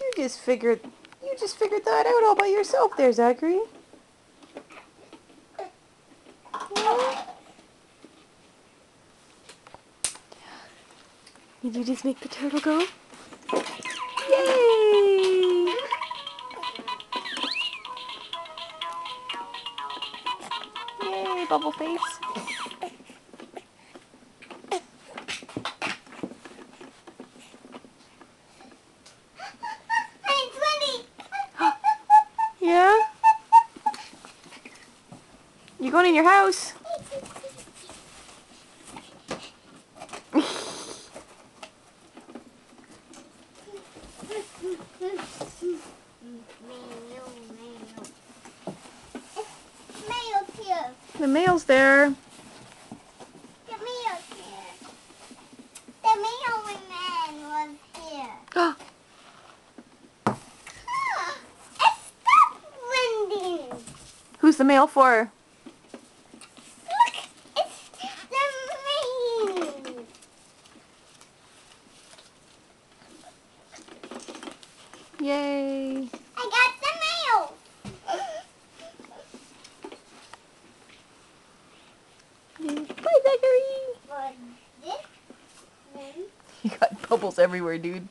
You just figured you just figured that out all by yourself there, Zachary. Did you just make the turtle go? Yay! Yay, bubble face. Yeah? You going in your house? The mail's there. The mail's here. The mailman was here. Oh, Ah, It's stop winding. Who's the mail for? Look, it's the mail. Yay. I got the mail. Bye, Zachary. For this one. You got bubbles everywhere, dude.